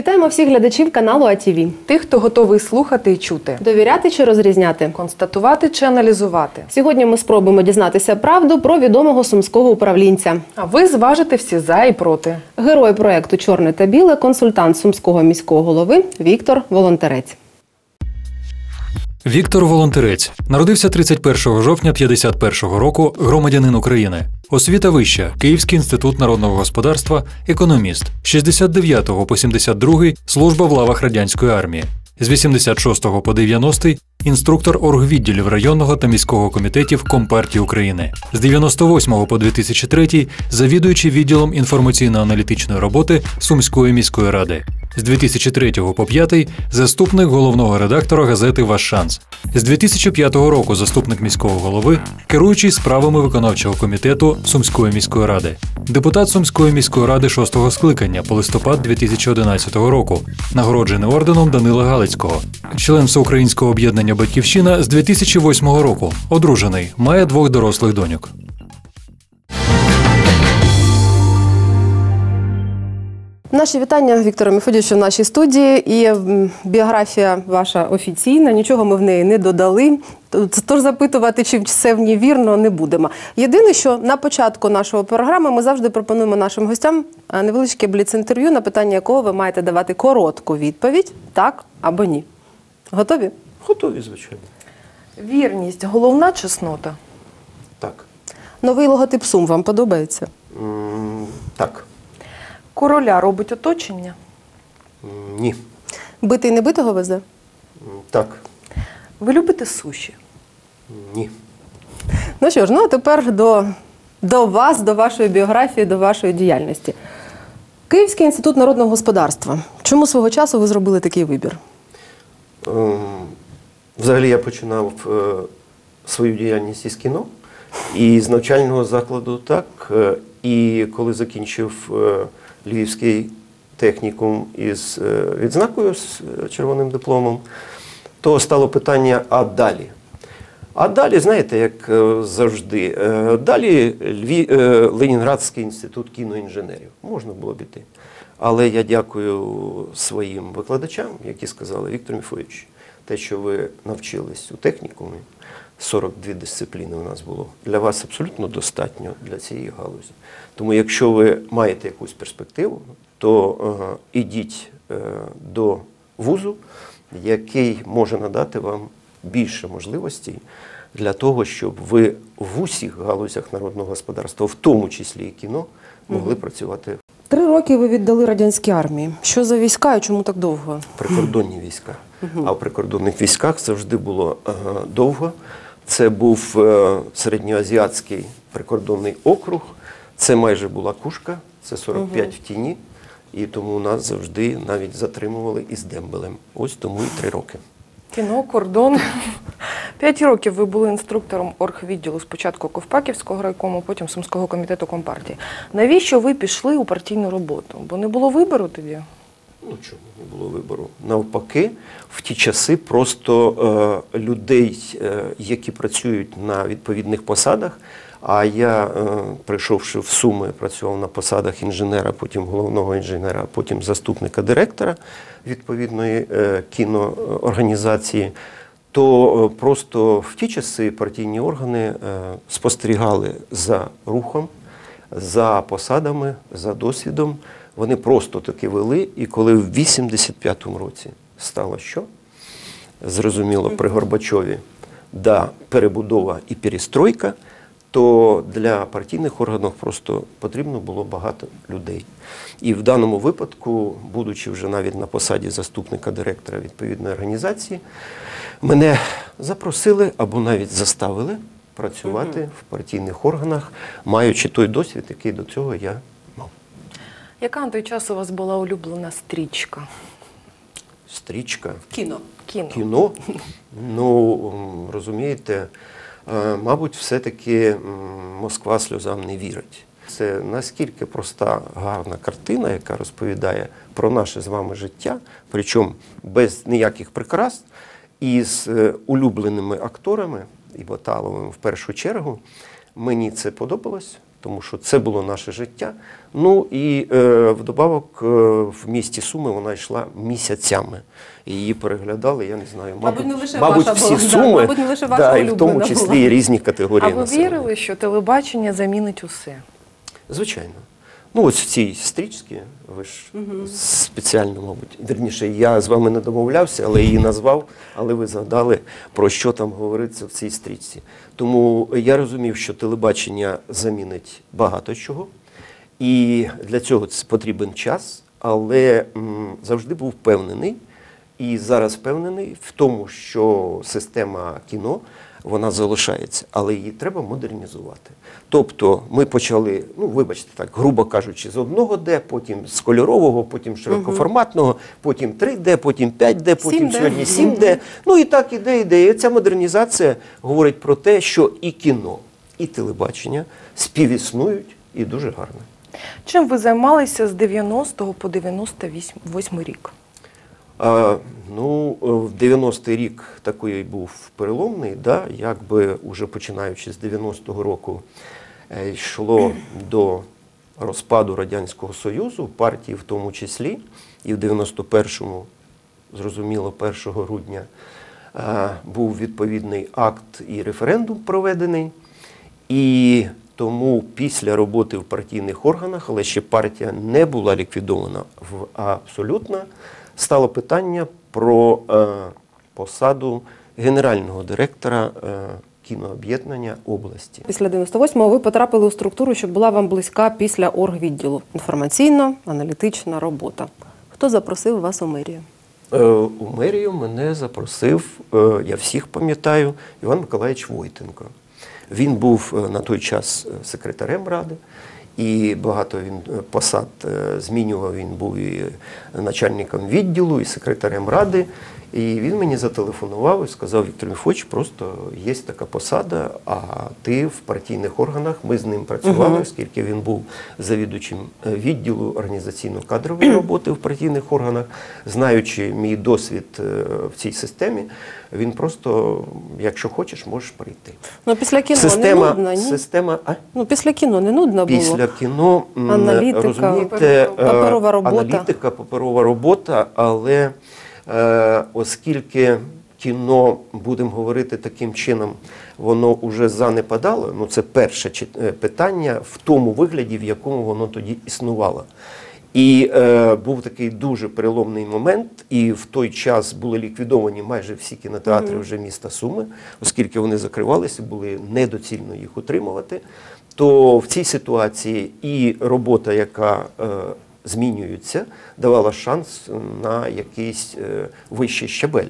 Вітаємо всіх глядачів каналу АТВ. Тих, хто готовий слухати і чути, Довіряти чи розрізняти? констатувати чи аналізувати. Сьогодні ми спробуємо дізнатися правду про відомого сумського управлінця. А ви зважите всі за і проти. Герой проекту Чорне та біле, консультант сумського міського голови Віктор Волонтерець. Віктор Волонтерець народився 31 жовтня 51 року, громадянин України. Освіта вища, Київський інститут народного господарства, економіст. 69 по 72 служба в лавах радянської армії. З 86 по 90 інструктор оргвідділів районного та міського комітетів Компартії України. З 98 по 2003 завідуючий відділом інформаційно-аналітичної роботи Сумської міської ради. З 2003 по 5 заступник головного редактора газети Ваш шанс. З 2005 року заступник міського голови, керуючий справами виконавчого комітету Сумської міської ради, депутат Сумської міської ради 6-го скликання по листопад 2011 року, нагороджений орденом Данила Галицького, член Всеукраїнського об'єднання Батьківщина з 2008 року, одружений, має двох дорослих доньок. Наші вітання Віктору Мефодійовичу в нашій студії. І біографія ваша офіційна, нічого ми в неї не додали. Тож запитувати, чи все в ній вірно, не будемо. Єдине, що на початку нашої програми ми завжди пропонуємо нашим гостям е, невеличке бліц-інтерв'ю, на питання якого ви маєте давати коротку відповідь так або ні. Готові? Готові, звичайно. Вірність головна чеснота. Так. Новий логотип Сум вам подобається? М, Так. Короля робить оточення. М, Ні. Битий не битого везе? М, Так. Ви любите суші? М, Ні. Ну що ж, ну а тепер до, до вас, до вашої біографії, до вашої діяльності. Київський інститут народного господарства. Чому свого часу ви зробили такий вибір? Ем, Взагалі я починав е, свою діяльність із кіно і з навчального закладу так. е, І коли закінчив е, Львівський технікум із е, відзнакою з е, червоним дипломом, то стало питання: а далі? А далі, знаєте, як е, завжди, далі Львів, е, Ленінградський інститут кіноінженерів. Можна було б іти. Але я дякую своїм викладачам, які сказали, Віктор Міфович, те, що ви навчились у технікумі, 42 дисципліни у нас було, для вас абсолютно достатньо для цієї галузі. Тому якщо ви маєте якусь перспективу, то е, ідіть е, до вузу, який може надати вам більше можливостей для того, щоб ви в усіх галузях народного господарства, в тому числі і кіно, могли працювати Три роки ви віддали радянській армії. Що за війська і чому так довго? прикордонні війська. А в прикордонних військах завжди було е, довго. Це був е, середньоазіатський прикордонний округ, це майже була кушка, це 45 в тіні. І тому нас завжди навіть затримували із дембелем. Ось тому і три роки. Кіно, кордон. П'ять років ви були інструктором оргвідділу спочатку Ковпаківського райкому, потім Сумського комітету Компартії. Навіщо ви пішли у партійну роботу? Бо не було вибору тоді. Ну чому не було вибору? Навпаки, в ті часи просто е, людей, е, які працюють на відповідних посадах. А я, е, прийшовши в Суми, працював на посадах інженера, потім головного інженера, потім заступника директора відповідної е, кіноорганізації. То е, просто в ті часи партійні органи е, спостерігали за рухом, за посадами, за досвідом. Вони просто таки вели. І коли в 85-му році стало що? Зрозуміло, при Горбачові, да, перебудова і перестройка, то для партійних органів просто потрібно було багато людей. І в даному випадку, будучи вже навіть на посаді заступника директора відповідної організації, мене запросили або навіть заставили працювати в партійних органах, маючи той досвід, який до цього я. Яка на той час у вас була улюблена стрічка? Стрічка. Кіно. Кіно. Кіно, ну розумієте, е, мабуть, все-таки Москва сльозам не вірить. Це наскільки проста, гарна картина, яка розповідає про наше з вами життя, причому без ніяких прикрас, і з е, улюбленими акторами, і Баталовим в першу чергу. Мені це подобалось. Тому що це було наше життя. Ну і е, вдобавок е, в місті Суми вона йшла місяцями. Її переглядали, я не знаю, Мабуть, мабуть, не лише мабуть, ваша всі була, да, суми, мабуть, не лише ваша да, і в тому числі була. і різні А категорії ви населення. вірили, що телебачення замінить усе? Звичайно. Ну, ось в цій стрічці, ви ж спеціально, мабуть, вірніше, я з вами не домовлявся, але її назвав, але ви згадали, про що там говориться в цій стрічці. Тому я розумів, що телебачення замінить багато чого, і для цього потрібен час, але завжди був впевнений, і зараз впевнений в тому, що система кіно вона залишається, але її треба модернізувати. Тобто ми почали, ну вибачте так, грубо кажучи, з одного D, потім з кольорового, потім широкоформатного, потім 3D, потім 5D, потім 7D. сьогодні 7D. Ну і так іде, іде. І ця модернізація говорить про те, що і кіно, і телебачення співіснують і дуже гарно. Чим ви займалися з 90 по 98 рік? Ну, е, в 90-й рік такий був переломний, да, якби уже починаючи з 90-го року е, йшло до розпаду Радянського Союзу, партії в тому числі, і в 91-му, зрозуміло, 1 грудня е, був відповідний акт і референдум проведений. І тому після роботи в партійних органах, але ще партія не була ліквідована в абсолютно, стало питання про е, посаду генерального директора е, кінооб'єднання області. Після 98-го ви потрапили у структуру, що була вам близька після оргвідділу. Інформаційно-аналітична робота. Хто запросив вас у мерію? Е, У мерію мене запросив, я всіх пам'ятаю, Іван Миколаївич Войтенко. Він був на той час секретарем ради, і багато він е, посад е, змінював. Він був і начальником відділу, і секретарем ради. І він мені зателефонував і сказав: Віктор Міфович, просто є така посада, а ти в партійних органах. Ми з ним працювали, оскільки він був завідувачем е, відділу організаційно-кадрової роботи в партійних органах, знаючи мій досвід е, в цій системі, він просто, якщо хочеш, можеш прийти. Ну, після кіно система, не нудно, ні? система, а? Ну, після кіно не нудно було. Після кіно Аналітика, розумієте, е, паперова робота. аналітика, паперова робота, але е, оскільки кіно, будемо говорити таким чином, воно вже занепадало, ну це перше е, питання в тому вигляді, в якому воно тоді існувало. І е, був такий дуже переломний момент, і в той час були ліквідовані майже всі кінотеатри вже міста Суми, оскільки вони закривалися, були недоцільно їх утримувати. То в цій ситуації і робота, яка е, змінюється, давала шанс на якийсь е, вищий щабель.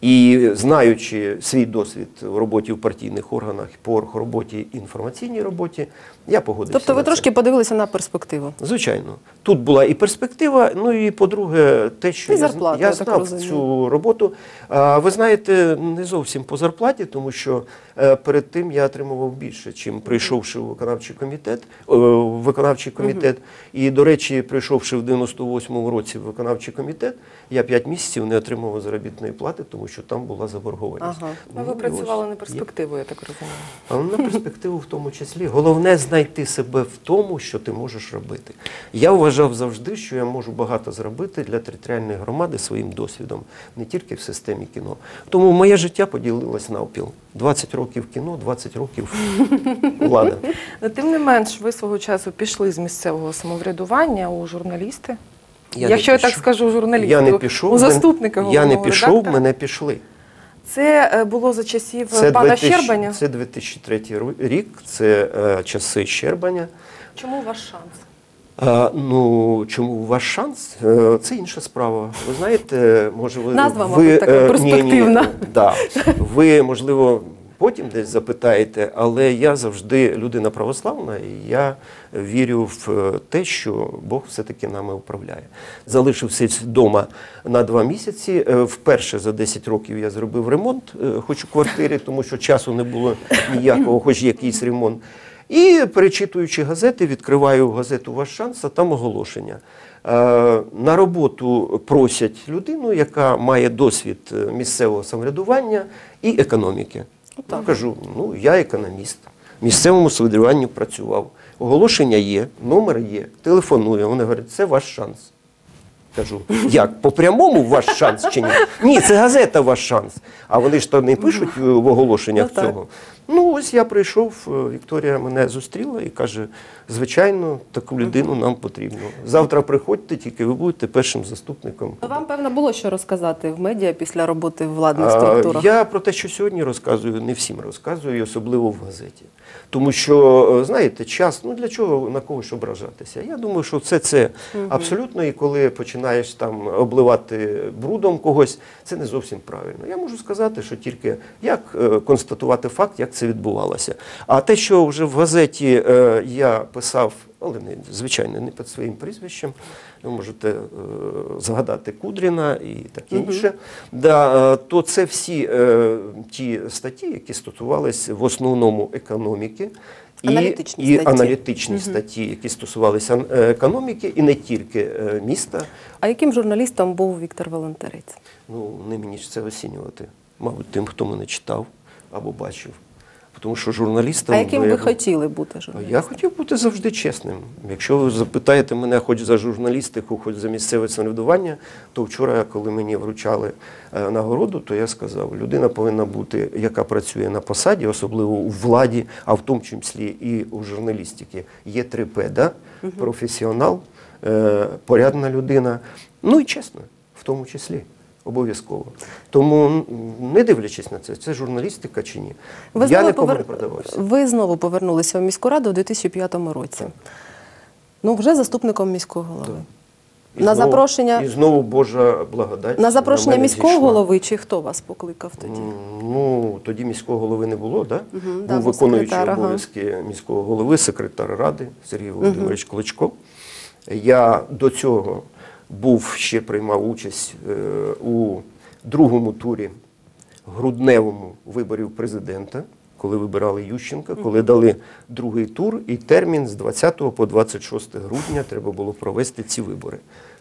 І знаючи свій досвід в роботі в партійних органах, по роботі інформаційній роботі, я погодився. Тобто ви трошки подивилися на перспективу. Звичайно, тут була і перспектива. Ну і по-друге, те, що І я, зарплата, я я так знав розумію. цю роботу. А, ви знаєте, не зовсім по зарплаті, тому що е, перед тим я отримував більше, чим прийшовши у виконавчий комітет. е, виконавчий комітет. І, до речі, прийшовши в 98-му році в виконавчий комітет, я 5 місяців не отримував заробітної плати, тому що там була заборгованість. Ага. Ну, Ну, ви працювали ось на перспективу, я так розумію. Але на перспективу в тому числі. Головне знайти себе в тому, що ти можеш робити. Я вважав завжди, що я можу багато зробити для територіальної громади своїм досвідом, не тільки в системі кіно. Тому моє життя поділилось навпіл. 20 років кіно, 20 років влада. Тим не менш, ви свого часу пішли з місцевого самоврядування у журналісти. Я Якщо я так скажу, журналісти. Я не у- пішов, у заступника я не пішов, редактора. мене пішли. Це е, було за часів Це, пана 2000 Щербаня. це 2003 ру- рік, це е, часи Щербаня. Чому ваш шанс? А, ну, чому ваш шанс? Е, Це інша справа. Ви знаєте, може ви Назва, ви, мабуть, така е, перспективна. Ні, ні, да. Ви, можливо, потім десь запитаєте, але я завжди людина православна, і я вірю в е, те, що Бог все-таки нами управляє. Залишився вдома на два місяці. Е, Вперше за 10 років я зробив ремонт, е, хоч у квартирі, тому що часу не було ніякого, хоч якийсь ремонт. І перечитуючи газети, відкриваю газету Ваш шанс, а там оголошення. На роботу просять людину, яка має досвід місцевого самоврядування і економіки. Отак. Кажу, ну я економіст, в місцевому самоврядуванні працював. Оголошення є, номер є, телефоную. Вони говорять, це ваш шанс. Кажу, як? По прямому ваш шанс чи ні? Ні, це газета ваш шанс. А вони ж то не пишуть в оголошеннях Ну, так. цього. Ну, ось я прийшов, е, Вікторія мене зустріла і каже: звичайно, таку людину нам потрібно. Завтра приходьте, тільки ви будете першим заступником. Вам, певно, було що розказати в медіа після роботи в владних А, структурах? Я про те, що сьогодні розказую, не всім розказую, і особливо в газеті. Тому що, е, знаєте, час, ну для чого на когось ображатися? Я думаю, що це це абсолютно, і коли починаєш там обливати брудом когось, це не зовсім правильно. Я можу сказати, що тільки як е, констатувати факт, як це відбувалося. А те, що вже в газеті е, я писав, але не звичайно не під своїм прізвищем. Ви можете е, згадати Кудріна і таке інше. Да, е, то це всі е, ті статті, які стосувалися в основному економіки. І, Аналітичні і статті. аналітичні статті, які стосувалися е, економіки, і не тільки е, міста. А яким журналістом був Віктор Волонтерець? Ну, не мені ж це оцінювати. Мабуть, тим, хто мене читав або бачив. Тому що журналістом. А яким ви хотіли бути журналістом? Я хотів бути завжди чесним. Якщо ви запитаєте мене хоч за журналістику, хоч за місцеве самоврядування, то вчора, коли мені вручали е, нагороду, то я сказав, людина повинна бути, яка працює на посаді, особливо у владі, а в тому числі і у журналістиці. Є 3 П, да? професіонал, е, порядна людина, ну і чесна, в тому числі. Обов'язково. Тому не дивлячись на це, це журналістика чи ні. Ви я нікому повер- не продавався. ви знову повернулися в міську раду у 2005 році. Ну, вже заступником міського голови. І На знову- запрошення- І знову Божа благодать. На запрошення мене міського зійшла. голови чи хто вас покликав тоді? Ну, тоді міського голови не було, да? Да, був був виконуючий секретар, ага. обов'язки міського голови, секретар ради Сергій Володимирович Кличко. Я до цього був ще приймав участь е, у другому турі грудневому виборів президента, коли вибирали Ющенка, коли дали другий тур, і термін з 20 по 26 грудня треба було провести ці вибори.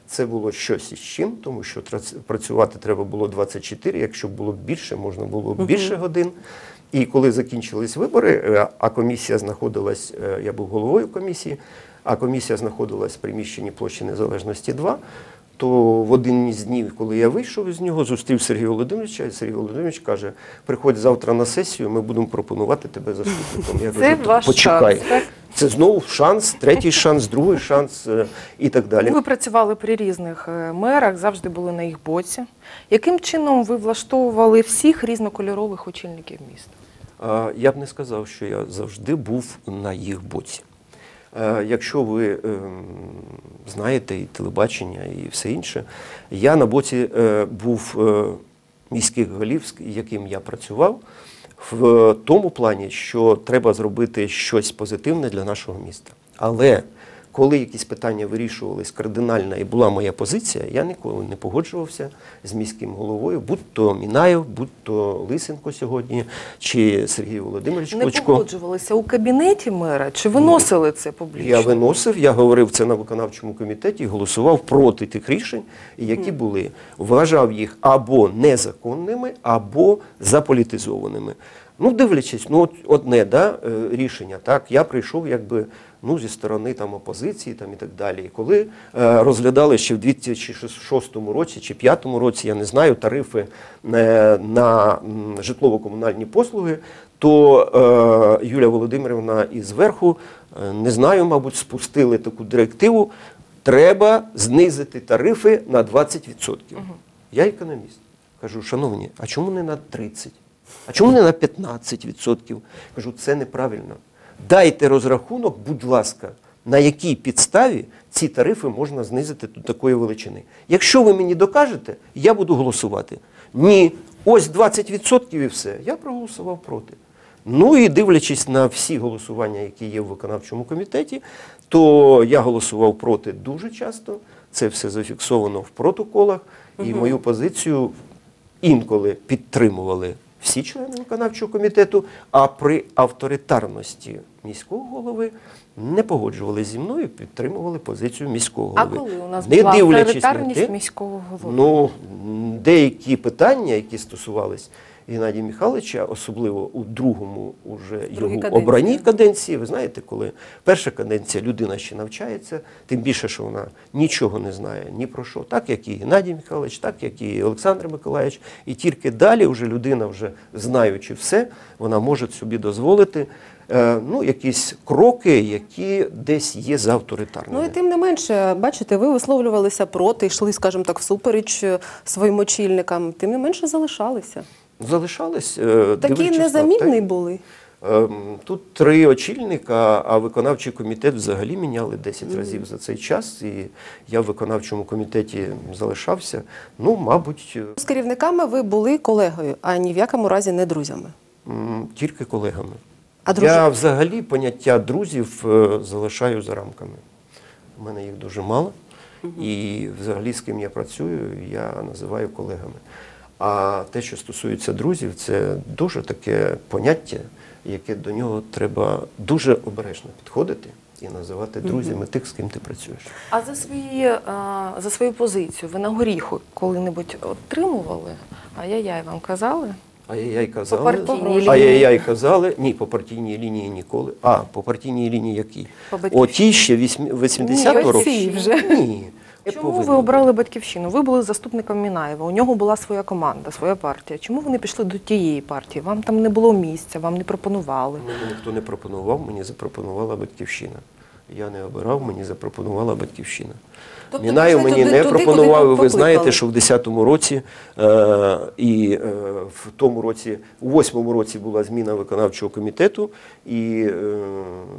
Це було щось із чим, тому що працювати треба було 24, якщо було більше, можна було більше годин. І коли закінчились вибори, е, а комісія знаходилась, е, я був головою комісії, а комісія знаходилась в приміщенні площі Незалежності 2, то в один із днів, коли я вийшов з нього, зустрів Сергія Володимировича, і Сергій Володимирович каже: приходь завтра на сесію, ми будемо пропонувати тебе заступником. Я Це кажу, ваш почекай. шанс, так? Це знову шанс, третій шанс, другий шанс е, і так далі. Ви працювали при різних е, мерах, завжди були на їх боці. Яким чином ви влаштовували всіх різнокольорових очільників міста? Я б не сказав, що я завжди був на їх боці. Е, Якщо ви ем, знаєте і телебачення, і все інше, я на боці е, був е, міських голів, з яким я працював, в тому плані, що треба зробити щось позитивне для нашого міста. Але коли якісь питання вирішувались кардинально і була моя позиція, я ніколи не погоджувався з міським головою, будь-то Мінаєв, будь-то Лисенко сьогодні, чи Сергій Володимирович Не Клочко. погоджувалися у кабінеті мера чи виносили це публічно? Я виносив, я говорив це на виконавчому комітеті голосував проти тих рішень, які були. Вважав їх або незаконними, або заполітизованими. Ну, дивлячись, ну от одне да, е, рішення, так, я прийшов якби ну, зі сторони там, опозиції там, і так далі. І коли е, розглядали ще в 2006 році чи 2005 році, я не знаю, тарифи е, на житлово-комунальні послуги, то е, Юлія Володимирівна із верху, е, не знаю, мабуть, спустили таку директиву, треба знизити тарифи на 20%. Я економіст. Кажу, шановні, а чому не на 30%? А чому не на 15%? Кажу, це неправильно. Дайте розрахунок, будь ласка, на якій підставі ці тарифи можна знизити до такої величини. Якщо ви мені докажете, я буду голосувати. Ні, ось 20% і все. Я проголосував проти. Ну і дивлячись на всі голосування, які є в виконавчому комітеті, то я голосував проти дуже часто. Це все зафіксовано в протоколах. І мою позицію інколи підтримували всі члени виконавчого комітету, а при авторитарності міського голови не погоджували зі мною, підтримували позицію міського голови. А коли у нас Не була авторитарність те, міського голови? Ну, деякі питання, які стосувались Геннадія Михайловича, особливо у другому уже його каденції. обраній каденції, ви знаєте, коли перша каденція людина ще навчається, тим більше, що вона нічого не знає ні про що, так як і Геннадій Михайлович, так як і Олександр Миколаївич. І тільки далі вже людина, вже знаючи все, вона може собі дозволити е, ну, якісь кроки, які десь є за авторитарними. Ну і тим не менше, бачите, ви висловлювалися проти, йшли, скажімо так, всупереч е, своїм очільникам. Тим не менше залишалися. Залишались е, Такі незамінні були. Ем, Тут три очільника, а виконавчий комітет взагалі міняли 10 разів за цей час. І я в виконавчому комітеті залишався. Ну, мабуть, е, З керівниками ви були колегою, а ні в якому разі не друзями. тільки колегами. А дружи- Я взагалі поняття друзів е, залишаю за рамками. У мене їх дуже мало. І взагалі з ким я працюю, я називаю колегами. А те, що стосується друзів, це дуже таке поняття, яке до нього треба дуже обережно підходити і називати друзями тих, з ким ти працюєш. А за свої е, за свою позицію ви на горіху коли-небудь отримували? Ай-яй-яй, вам казали? Ай-яй казали. партійній лінії? Ай-яй-яй казали. Ні, по партійній лінії ніколи. А, по партійній лінії якій? По О, ті ще 80-го Ні, оці вже. Ні. Не Чому ви обрали батьківщину? Ви були заступником Мінаєва. У нього була своя команда, своя партія. Чому ви не пішли до тієї партії? Вам там не було місця, вам не пропонували. Мені ніхто не пропонував, мені запропонувала батьківщина. Я не обирав, мені запропонувала батьківщина. Тобто Мінаєв мені туди- не туди, пропонував. і Ви покликали. знаєте, що в 10-му році е, і е, в тому році, у 8-му році була зміна виконавчого комітету, і е,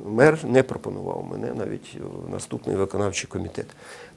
мер не пропонував мене навіть в наступний виконавчий комітет.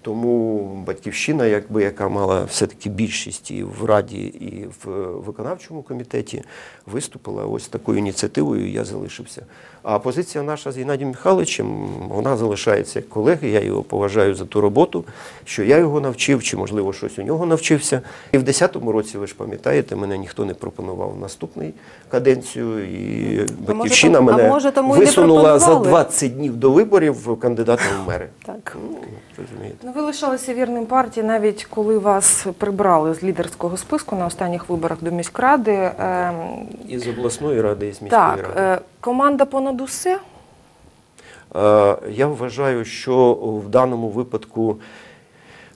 Тому батьківщина, якби яка мала все-таки більшість і в раді, і в виконавчому комітеті, виступила ось такою ініціативою. Я залишився. А позиція наша з Геннадієм Михайловичем, вона залишається як колеги. Я його поважаю за ту роботу, що я його навчив, чи можливо щось у нього навчився. І в 10-му році, ви ж пам'ятаєте, мене ніхто не пропонував наступний каденцію, і батьківщина тому- а мене може, тому висунула за пропонували? 20 днів до виборів кандидатом в мери. Так. Ну, розумієте. Ну, ви лишалися вірним партії, навіть коли вас прибрали з лідерського списку на останніх виборах до міськради. Ем, І з обласної ради, і з міської так, ради. е, команда понад усе. Е, Я вважаю, що в даному випадку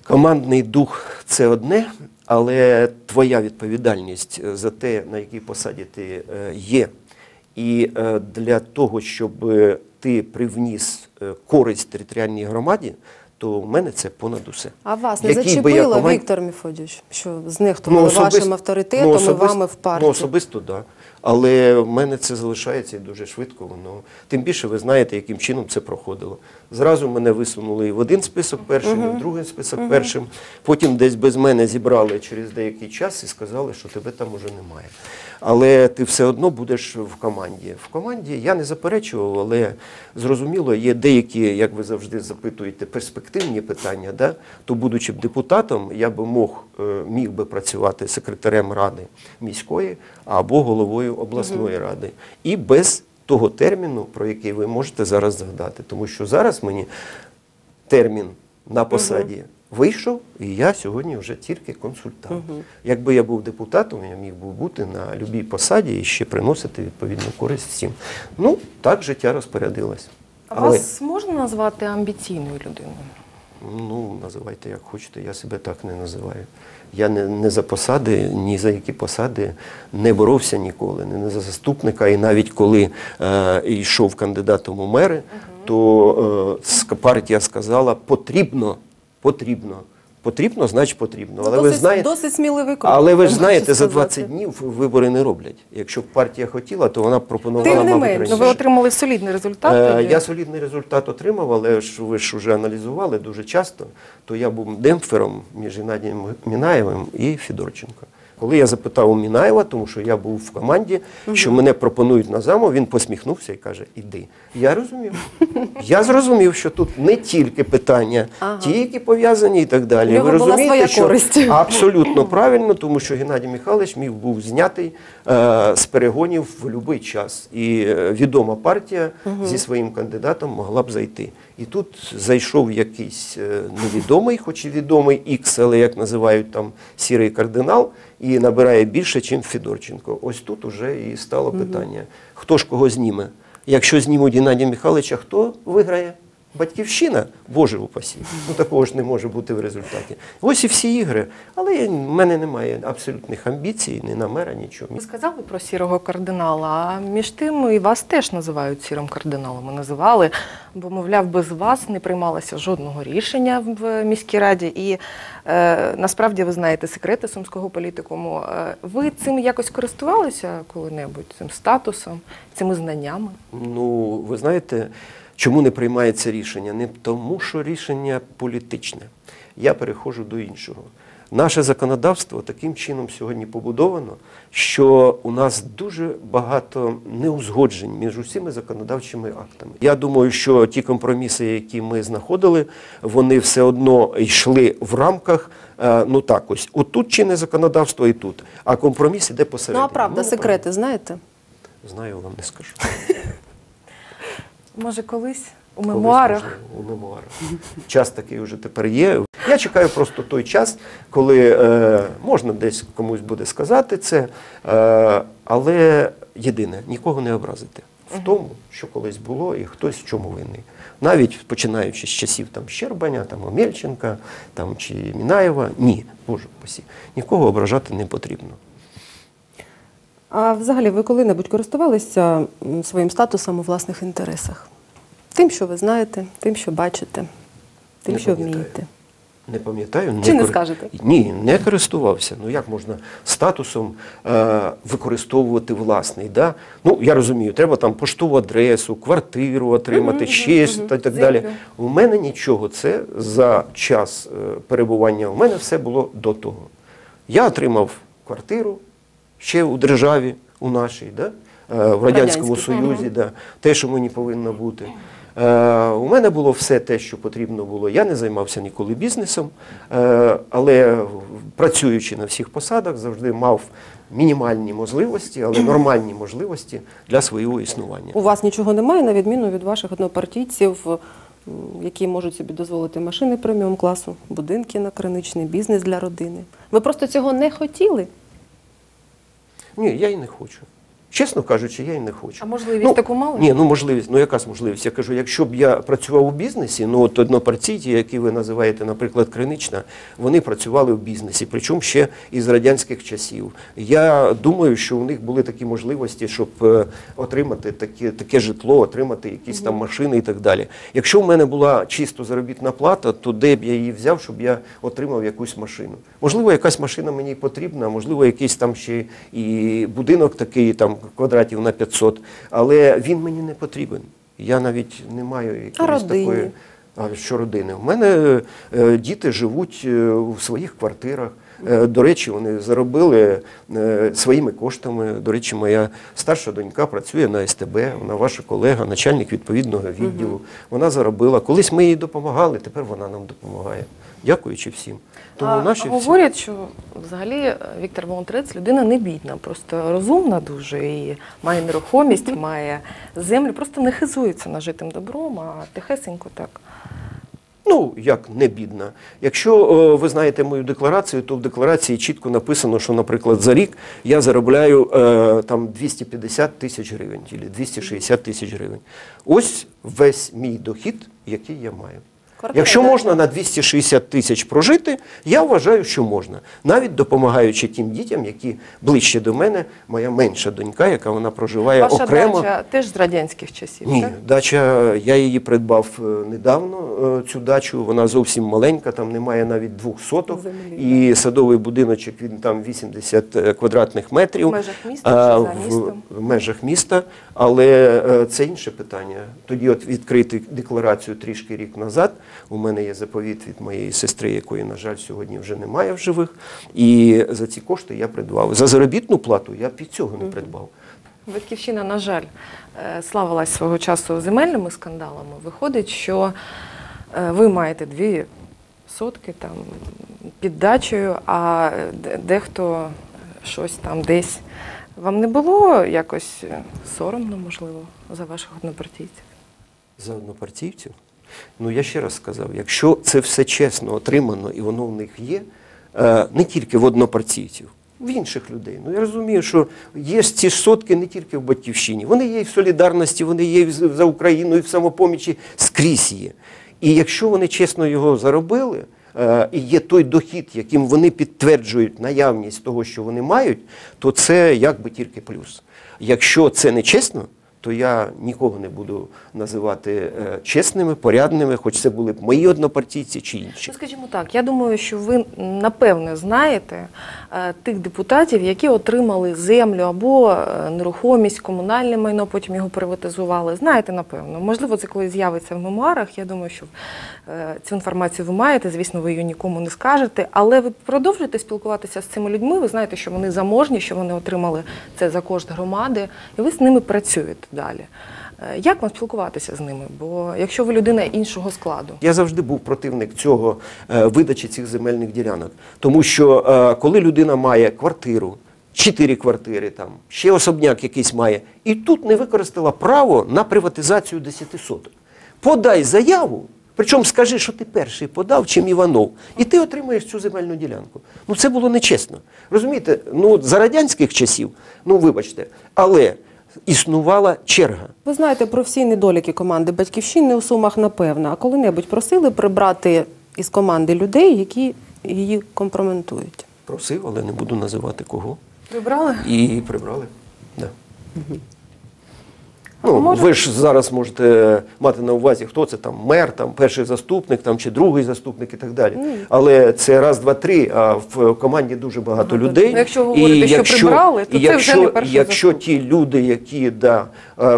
командний дух це одне, але твоя відповідальність за те, на якій посаді ти е, є. І е, для того, щоб ти привніс користь територіальній громаді, то в мене це понад усе. А вас не зачепило, команд- Віктор Міфодійович, що з знехтували особисто- вашим авторитетом ну, особисто- і вами в партії? Ну, особисто, так. Да. Але в мене це залишається і дуже швидко. Воно. Тим більше ви знаєте, яким чином це проходило. Зразу мене висунули і в один список першим, і в другий список першим. Потім десь без мене зібрали через деякий час і сказали, що тебе там уже немає. Але ти все одно будеш в команді. В команді я не заперечував, але зрозуміло, є деякі, як ви завжди запитуєте, перспективні питання. Да? То, будучи б депутатом, я би мог, е, міг би працювати секретарем ради міської або головою обласної ради. І без того терміну, про який ви можете зараз згадати. Тому що зараз мені термін на посаді вийшов, і я сьогодні вже тільки консультант. Якби я був депутатом, я міг би бути на будь-якій посаді і ще приносити відповідну користь всім. Ну, так життя розпорядилось. А Але, Вас можна назвати амбіційною людиною? ну, називайте як хочете, я себе так не називаю. Я не, не за посади, ні за які посади не боровся ніколи, не за заступника. І навіть коли е, йшов кандидатом у мери, то е, партія сказала, потрібно, потрібно. Потрібно, значить потрібно. Але ви Ну, знаєте, досить сміливий крок. але ви ж знаєте, за сказати. 20 днів вибори не роблять. Якщо б партія хотіла, то вона б пропонувала Тим не менше. Ну, ви отримали солідний результат. Е. Я солідний результат отримав, але ж ви ж вже аналізували дуже часто, то я був демпфером між Геннадієм Мінаєвим і Федорченко. Коли я запитав у Мінаєва, тому що я був в команді, що мене пропонують на заму, він посміхнувся і каже: Іди. Я розумів. Я зрозумів, що тут не тільки питання, Ага. ті, які пов'язані і так далі. В нього Ви була розумієте, своя що користь. абсолютно правильно, тому що Геннадій Михайлович міг був знятий е, з перегонів в будь-який час. І е, відома партія зі своїм кандидатом могла б зайти. І тут зайшов якийсь е, невідомий, хоч і відомий Ікс, але як називають там сірий кардинал, і набирає більше, ніж Федорченко. Ось тут уже і стало питання: хто ж кого зніме? Якщо знімуть Геннадія Михайловича, хто виграє? Батьківщина, Боже упасі. Ну такого ж не може бути в результаті. Ось і всі ігри. Але в мене немає абсолютних амбіцій, ні на мера, нічого. Ви сказали про сірого кардинала, а між тим і вас теж називають сірим кардиналом. І називали, бо, мовляв, без вас не приймалося жодного рішення в міській раді. І е, насправді ви знаєте секрети сумського політикуму. Е, ви цим якось користувалися коли-небудь, цим статусом, цими знаннями? Ну, ви знаєте, чому не приймається рішення? Не тому, що рішення політичне. Я переходжу до іншого. Наше законодавство таким чином сьогодні побудовано, що у нас дуже багато неузгоджень між усіма законодавчими актами. Я думаю, що ті компроміси, які ми знаходили, вони все одно йшли в рамках. е, Ну так ось, отут чинне законодавство і тут, а компроміс іде посередині. Ну а правда, секрети знаєте? Знаю, вам не скажу. Може, колись у Колись, мемуарах? можливо, У мемуарах. Час такий вже тепер є. Я чекаю просто той час, коли е, можна десь комусь буде сказати це, е, але єдине, нікого не образити в тому, що колись було, і хтось в чому винний. Навіть починаючи з часів там Щербаня, там Омельченка, там чи Мінаєва, ні, Боже посі, нікого ображати не потрібно. А взагалі ви коли-небудь користувалися своїм статусом у власних інтересах? Тим, що ви знаєте, тим, що бачите, тим, Не що вмієте. Не пам'ятаю, Чи не кори- скажете? Ні, не користувався. Ну як можна статусом е, використовувати власний? Да? Ну я розумію, треба там поштову адресу, квартиру отримати, ще щось та так далі. У мене нічого. Це за час е, перебування. У мене все було до того. Я отримав квартиру ще у державі, у нашій, да? е, в Радянському. Союзі, да? те, що мені повинно бути. Е, у мене було все те, що потрібно було. Я не займався ніколи бізнесом, е, але працюючи на всіх посадах, завжди мав мінімальні можливості, але нормальні можливості для свого існування. У вас нічого немає, на відміну від ваших однопартійців, які можуть собі дозволити машини преміум класу, будинки на криничний, бізнес для родини. Ви просто цього не хотіли? Ні, я і не хочу. Чесно кажучи, я і не хочу. А можливість таку мали? Ні, ну можливість, ну яка ж можливість? Я кажу, якщо б я працював у бізнесі, ну от однопартійці, які ви називаєте, наприклад, Кринична, вони працювали в бізнесі, причому ще із радянських часів. Я думаю, що у них були такі можливості, щоб е, отримати таке, таке житло, отримати якісь там машини і так далі. Якщо в мене була чисто заробітна плата, то де б я її взяв, щоб я отримав якусь машину? Можливо, якась машина мені потрібна, можливо, якийсь там ще і будинок такий там квадратів на 500, але він мені не потрібен. Я навіть не маю якоїсь такої. А що родини? У мене е, діти живуть е, у своїх квартирах. Е, До речі, вони заробили е, своїми коштами. До речі, моя старша донька працює на СТБ, вона ваша колега, начальник відповідного відділу. Вона заробила. Колись ми їй допомагали, тепер вона нам допомагає. Дякуючи всім. Тому а, наші всі- говорять, що взагалі е, Віктор Волонтрець людина не бідна, просто розумна дуже і має нерухомість, має землю, просто не хизується нажитим добром, а тихесенько так. Ну, як не бідна. Якщо о, ви знаєте мою декларацію, то в декларації чітко написано, що, наприклад, за рік я заробляю е, там 250 тисяч гривень або 260 тисяч гривень. Ось весь мій дохід, який я маю. Квартира, Якщо да? можна на 260 тисяч прожити, я вважаю, що можна. Навіть допомагаючи тим дітям, які ближче до мене, моя менша донька, яка вона проживає Ваша окремо. дача теж з радянських часів, Ні, так? дача, я її придбав е, недавно, е, цю дачу, вона зовсім маленька, там немає навіть двох соток. Землі, І садовий будиночок, він там 80 квадратних метрів. В межах міста А, чи за в- містом? В межах міста, але е, це інше питання. Тоді от відкрити декларацію трішки рік назад, У мене є заповіт від моєї сестри, якої, на жаль, сьогодні вже немає в живих. І за ці кошти я придбав. За заробітну плату я під цього не придбав. Батьківщина, на жаль, е, славилась свого часу земельними скандалами. Виходить, що е, ви маєте дві сотки там під дачею, а дехто щось там десь. Вам не було якось е, соромно, можливо, за ваших однопартійців? За однопартійців? Ну, я ще раз сказав, якщо це все чесно отримано і воно в них є, е, не тільки в однопартійців, в інших людей. Ну я розумію, що є ці сотки не тільки в батьківщині. Вони є і в солідарності, вони є і за Україну, і в самопомічі скрізь є. І якщо вони чесно його заробили, е, і є той дохід, яким вони підтверджують наявність того, що вони мають, то це якби тільки плюс. Якщо це не чесно, то я нікого не буду називати е, чесними, порядними, хоч це були б мої однопартійці чи інші. Ну, скажімо так, я думаю, що ви напевне знаєте е, тих депутатів, які отримали землю або е, нерухомість, комунальне майно, потім його приватизували. Знаєте, напевно. Можливо, це коли з'явиться в мемуарах. Я думаю, що цю інформацію ви маєте. Звісно, ви її нікому не скажете. Але ви продовжуєте спілкуватися з цими людьми. Ви знаєте, що вони заможні, що вони отримали це за кошт громади, і ви з ними працюєте далі. Е, Як вам спілкуватися з ними? Бо якщо ви людина іншого складу, Я завжди був противник цього е, видачі цих земельних ділянок. Тому що е, коли людина має квартиру, чотири квартири, там, ще особняк якийсь має, і тут не використала право на приватизацію 10 соток. Подай заяву, причому скажи, що ти перший подав, чим Іванов, і ти отримаєш цю земельну ділянку. Ну це було нечесно. Розумієте, ну за радянських часів, ну вибачте, але існувала черга. Ви знаєте про всі недоліки команди батьківщини у Сумах, напевно. А коли-небудь просили прибрати із команди людей, які її компроментують? Просив, але не буду називати кого. Прибрали? І прибрали. Да. Ну, може- ви ж зараз можете мати на увазі, хто це там, мер, там, перший заступник там, чи другий заступник і так далі. Але це раз, два, три, а в команді дуже багато людей. Ну, якщо говорите, що прибрали, то і це вже якщо, не перший якщо заступник. ті люди, які да,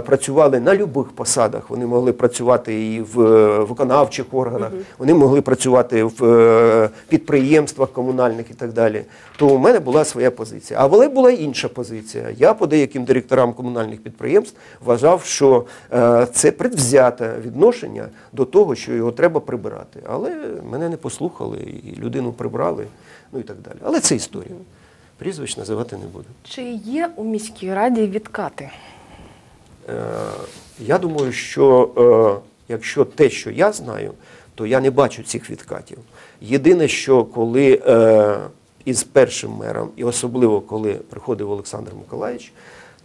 працювали на будь-яких посадах, вони могли працювати і в е, виконавчих органах, вони могли працювати в е, підприємствах комунальних і так далі, то у мене була своя позиція. А але була інша позиція. Я по деяким директорам комунальних підприємств вважав, що е, це предвзяте відношення до того, що його треба прибирати. Але мене не послухали, і людину прибрали, ну і так далі. Але це історія. Прізвищ називати не буду. Чи є у міській раді відкати? Е, Я думаю, що е, якщо те, що я знаю, то я не бачу цих відкатів. Єдине, що коли із першим мером, і особливо коли приходив Олександр Миколаївич,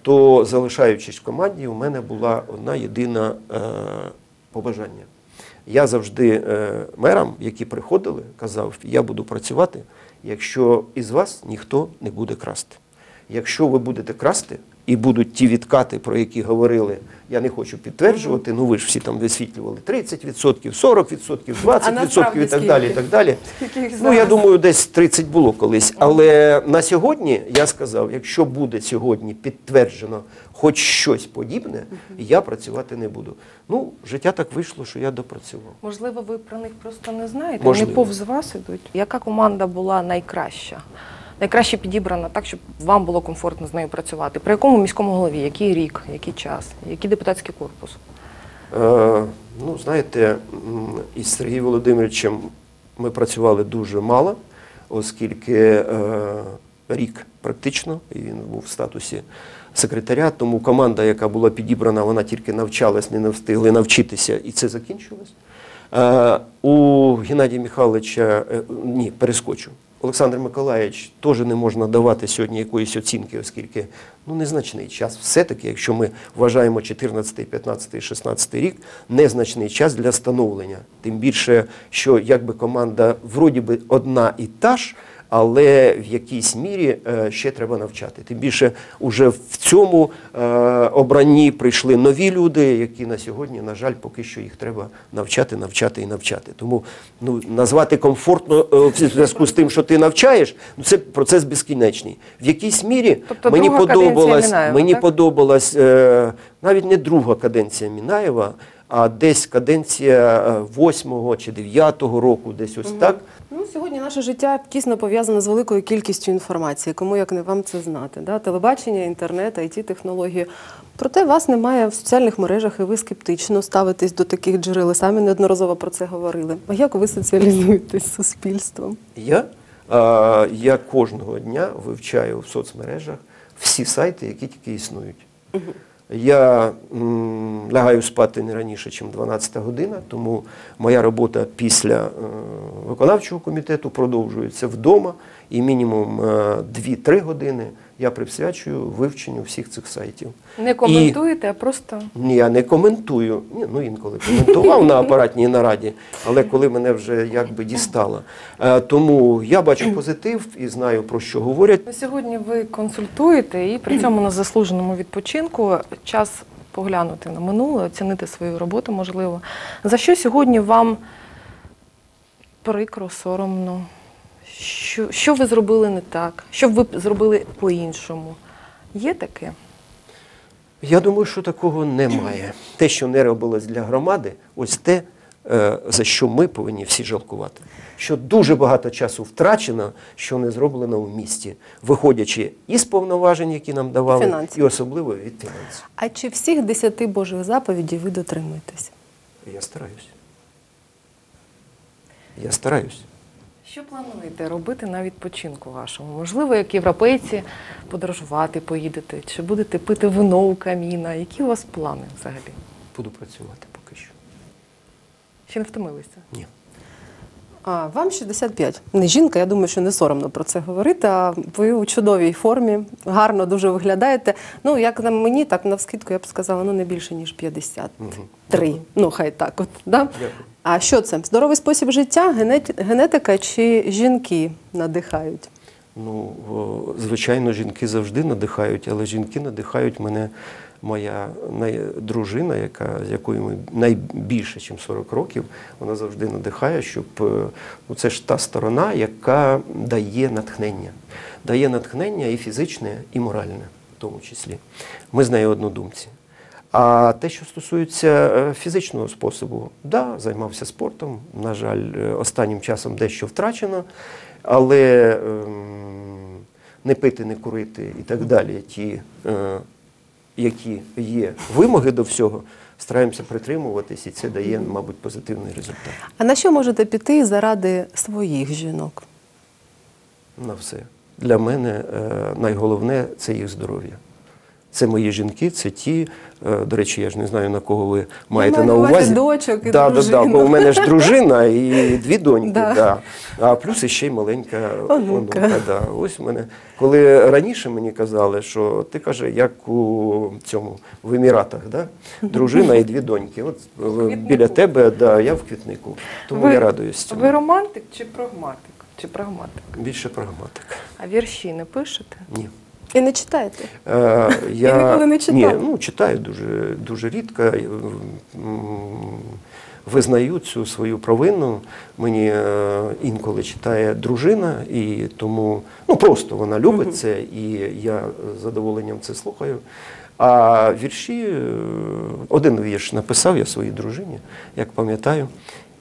то залишаючись в команді, у мене була одна єдина е, побажання. Я завжди е, мерам, які приходили, казав, я буду працювати, якщо із вас ніхто не буде красти. Якщо ви будете красти і будуть ті відкати, про які говорили, я не хочу підтверджувати, ну ви ж всі там висвітлювали 30%, 40%, 20% і так далі. І так далі. Ну, я думаю, десь 30 було колись. Але на сьогодні я сказав, якщо буде сьогодні підтверджено хоч щось подібне, я працювати не буду. Ну, життя так вийшло, що я допрацював. Можливо, ви про них просто не знаєте. Можливо. Вони повз вас ідуть. Яка команда була найкраща? Найкраще підібрана так, щоб вам було комфортно з нею працювати. При якому міському голові? Який рік, який час, який депутатський корпус? Е, ну, знаєте, із Сергієм Володимировичем ми працювали дуже мало, оскільки е, рік практично, і він був в статусі секретаря, тому команда, яка була підібрана, вона тільки навчалась, не встигли навчитися, і це закінчилось. Е, у Геннадія Михайловича, е, ні, перескочу. Олександр Миколаївич теж не можна давати сьогодні якоїсь оцінки, оскільки ну, незначний час. Все-таки, якщо ми вважаємо 14, 15, 16 рік, незначний час для становлення. Тим більше, що якби команда вроді би одна і та ж, але в якійсь мірі е, ще треба навчати. Тим більше уже в цьому е, обранні прийшли нові люди, які на сьогодні, на жаль, поки що їх треба навчати, навчати і навчати. Тому ну, назвати комфортно е, в зв'язку з тим, що ти навчаєш, ну це процес безкінечний. В якійсь мірі Тобто мені друга подобалось, Мінаєва, мені так? подобалась навіть не друга каденція Мінаєва. А десь каденція восьмого чи дев'ятого року, десь ось так. Ну, сьогодні наше життя тісно пов'язане з великою кількістю інформації. Кому як не вам це знати? Да? Телебачення, інтернет, it технології. Проте вас немає в соціальних мережах, і ви скептично ставитесь до таких джерел. Самі неодноразово про це говорили. А як ви соціалізуєтесь з суспільством? Я, я кожного дня вивчаю в соцмережах всі сайти, які тільки існують. Я м, лягаю спати не раніше, ніж 12 година, тому моя робота після е, виконавчого комітету продовжується вдома, і мінімум е, 2-3 години я присвячую вивченню всіх цих сайтів. Не коментуєте, а просто Ні, я не коментую. Ні, ну інколи коментував на апаратній нараді, але коли мене вже якби дістало. Е, тому я бачу позитив і знаю про що говорять. Сьогодні ви консультуєте і при цьому на заслуженому відпочинку час поглянути на минуле, оцінити свою роботу, можливо. За що сьогодні вам прикро, соромно? Що, що ви зробили не так? Що б ви зробили по-іншому? Є таке? Я думаю, що такого немає. Те, що не робилось для громади, ось те, е, за що ми повинні всі жалкувати. Що дуже багато часу втрачено, що не зроблено в місті, виходячи із повноважень, які нам давали, Фінансів. і особливо від фінансів. А чи всіх десяти Божих заповідей ви дотримуєтесь? Я стараюсь. Я стараюсь. Що плануєте робити на відпочинку вашому? Можливо, як європейці подорожувати поїдете, чи будете пити вино у каміна? Які у вас плани взагалі? Буду працювати поки що. Ще не втомилися? Ні. А вам 65. Не жінка, я думаю, що не соромно про це говорити. А ви у чудовій формі, гарно дуже виглядаєте. Ну, як на мені, так навскидку я б сказала, ну не більше ніж 53. Ну, хай так. От, да? Дякую. А що це? Здоровий спосіб життя, генет- генетика чи жінки надихають? Ну, звичайно, жінки завжди надихають, але жінки надихають мене моя дружина, яка, з якою ми найбільше, ніж 40 років, вона завжди надихає, щоб е, ну, це ж та сторона, яка дає натхнення. Дає натхнення і фізичне, і моральне, в тому числі. Ми з нею однодумці. А те, що стосується е, фізичного способу, да, займався спортом. На жаль, е, останнім часом дещо втрачено, але ем, не пити, не курити і так далі, ті, е, які є вимоги до всього, стараємося притримуватись, і це дає, мабуть, позитивний результат А на що можете піти заради своїх жінок? на все. Для мене е, найголовне це їх здоров'я. Це мої жінки, це ті, е, до речі, я ж не знаю, на кого ви маєте на увазі дочок і да, да, да, бо у мене ж дружина і дві доньки, Да. да. а плюс іще й маленька Онука. онука. да. Ось мене, коли раніше мені казали, що ти каже, як у цьому в Еміратах, да? дружина і дві доньки. От е, біля тебе, да, я в квітнику. Тому я радуюсь цьому. Ви романтик чи прагматик? Чи прагматик? Більше прагматик. А вірші не пишете? Ні. І не читаєте? Е, я ніколи не читав? Ні, ну, читаю дуже, дуже рідко. Е, Визнаю цю свою провину. Мені е, інколи читає дружина, і тому ну просто вона любить це, і я з задоволенням це слухаю. А вірші, е, один вірш написав я своїй дружині, як пам'ятаю,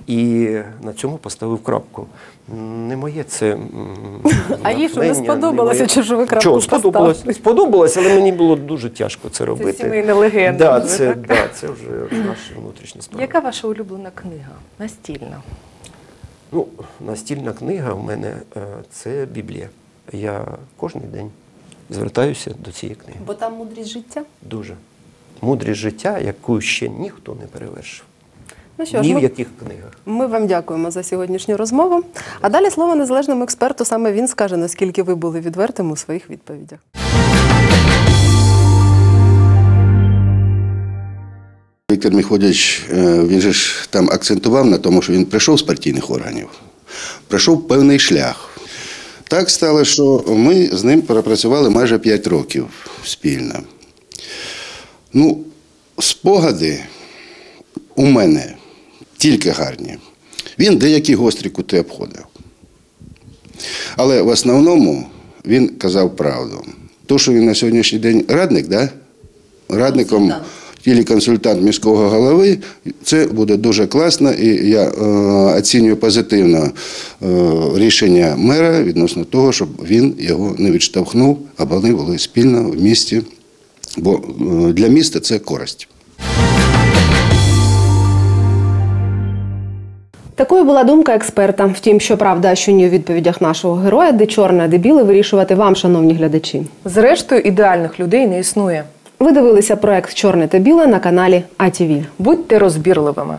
і на цьому поставив крапку. Не моє це. А їй що, не сподобалося, моє- чи що ви крапку Чого, сподобалось? поставили? Сподобалось, але мені було дуже тяжко це робити. сімейна легенда Да, вже, це, так? да, це вже наша внутрішня справа. Яка ваша улюблена книга? Настільна. Ну, настільна книга в мене е, це Біблія. Я кожен день звертаюся до цієї книги. Бо там мудрість життя. Дуже. Мудрість життя, яку ще ніхто не перевершив. Ну що ж, Ні в яких книгах. ми вам дякуємо за сьогоднішню розмову. А далі слово незалежному експерту. Саме він скаже, наскільки ви були відвертими у своїх відповідях. Віктор Міходич, е, він же ж там акцентував на тому, що він прийшов з партійних органів, пройшов певний шлях. Так стало, що ми з ним перепрацювали майже 5 років спільно. Ну, спогади у мене тільки гарні. Він деякі гострі кути обходив. Але в основному він казав правду. То, що він на сьогоднішній день радник, да? радником тілі консультант міського голови, це буде дуже класно, і я е, оцінюю позитивно е, рішення мера відносно того, щоб він його не відштовхнув, а вони були спільно в місті. Бо е, для міста це користь. Такою була думка експерта. Втім, що правда, що ні у відповідях нашого героя, де чорне, де біле, вирішувати вам, шановні глядачі. Зрештою, ідеальних людей не існує. Ви дивилися проект Чорне та біле на каналі АТВ. Будьте розбірливими.